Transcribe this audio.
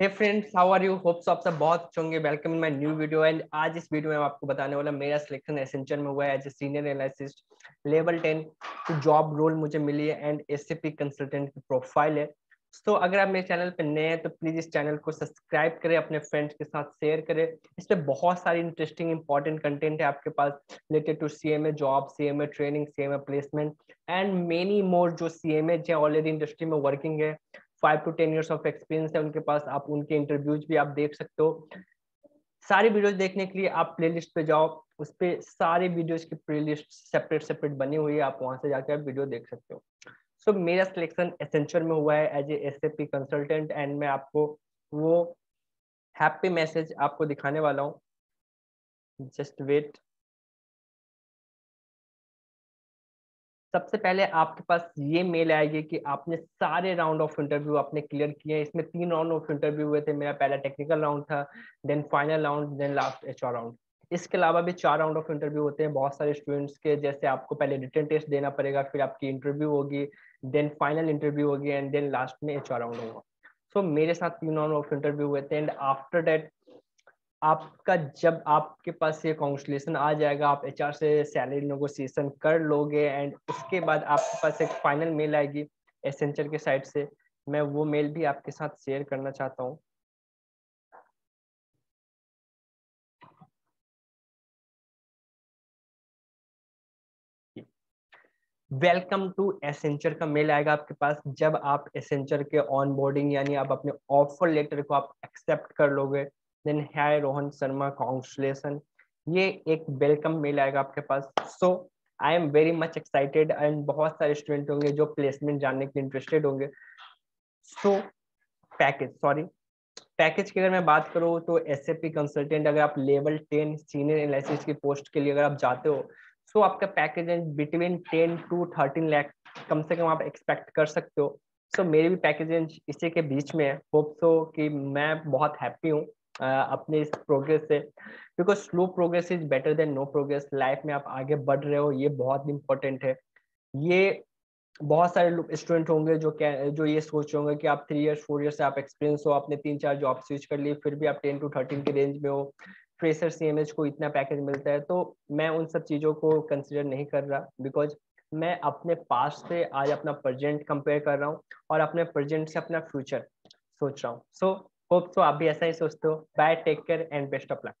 Hey friends how are you hopes आप सब बहुत अच्छे होंगे। Welcome in my new video and आज इस वीडियो में आपको बताने वाला मेरा सिलेक्शन एसेंचर में हुआ है as a senior analyst level 10 की जॉब रोल मुझे मिली है एंड एसएपी कंसल्टेंट की प्रोफ़ाइल है। तो so, अगर आप मेरे चैनल पर नए हैं तो प्लीज़ इस चैनल को सब्सक्राइब करें अपने फ्रेंड्स के साथ शेयर करें। इसमें बहुत सारी इंटरेस्टिंग इंपॉर्टेंट कंटेंट है आपके पास related to C M A job C M A training C M A placement and many more जो सीएमए जो ऑलरेडी इंडस्ट्री में वर्किंग है। Five to ten years of experience है उनके पास आप उनके इंटरव्यूज़ भी आप देख सकते हो। सारी वीडियोस देखने के लिए आप प्लेलिस्ट पे जाओ उस पर सारे वीडियोस की प्लेलिस्ट सेपरेट सेपरेट बनी हुई है आप वहाँ से जाकर वीडियो देख सकते हो। सो so, मेरा सिलेक्शन एसेंचर में हुआ है as a S consultant and मैं आपको वो हैप्पी मैसेज आपको दिखाने वाला हूँ। जस्ट वेट सबसे पहले आपके पास ये मेल आएगी कि आपने सारे राउंड ऑफ़ इंटरव्यू आपने क्लियर किए इसमें तीन राउंड ऑफ़ इंटरव्यू हुए थे। मेरा पहला टेक्निकल राउंड था then final round then last HR round इसके अलावा भी चार राउंड ऑफ़ इंटरव्यू होते हैं। बहुत सारे स्टूडेंट्स के जैसे आपको पहले रिटर्न टेस्ट देना पड़ेगा फिर आपकी इंटरव्यू होगी देन फाइनल इंटरव्यू होगी एंड देन लास्ट में एच राउंड होगा। सो so, मेरे साथ तीन राउंड ऑफ़ इंटरव्यू हुए थे एंड आफ्टर डेट आपका जब आपके पास ये कॉन्ग्रेचुलेशन आ जाएगा, आप एचआर से सैलरी नेगोशिएशन कर लोगे एंड उसके बाद आपके पास एक फाइनल मेल आएगी एसेंचर के साइड से, मैं वो मेल भी आपके साथ शेयर करना चाहता हूँ। वेलकम टू एसेंचर का मेल आएगा आपके पास। जब आप एसेंचर के ऑन बोर्डिंग यानी आप अपने ऑफ़र लेटर को आप एक्सेप्ट कर लोगे then hi Rohan Sharma congratulation ये एक वेलकम मेल आएगा आपके पास। So I am very much excited and बहुत सारे स्टूडेंट होंगे जो प्लेसमेंट जानने के लिए इंटरेस्टेड होंगे। सो पैकेज सॉरी पैकेज की अगर मैं बात करूँ तो एस कंसल्टेंट अगर आप लेवल टेन सीनियर एनालिसिस की पोस्ट के लिए अगर आप जाते हो सो आपका package between ten to thirteen lakh कम से कम आप एक्सपेक्ट कर सकते हो। सो so, मेरी भी पैकेज इसी के बीच में है। होप सो कि मैं बहुत हैप्पी हूँ। अपने इस प्रोग्रेस से। Because slow progress is better than no progress life में आप आगे बढ़ रहे हो ये बहुत इंपॉर्टेंट है। ये बहुत सारे स्टूडेंट होंगे जो क्या जो ये सोच रहे होंगे कि आप थ्री इयर्स फोर ईयर्स से आप एक्सपीरियंस हो आपने तीन चार जॉब स्विच कर ली फिर भी आप टेन टू थर्टीन के रेंज में हो। फ्रेशर सी एम एच को इतना पैकेज मिलता है। तो मैं उन सब चीज़ों को कंसिडर नहीं कर रहा बिकॉज़ मैं अपने पास से आज अपना प्रेजेंट कंपेयर कर रहा हूँ और अपने प्रेजेंट से अपना फ्यूचर सोच रहा हूँ। सो so, होप सो आप भी ऐसा ही सोचते हो। Bye take care and best of luck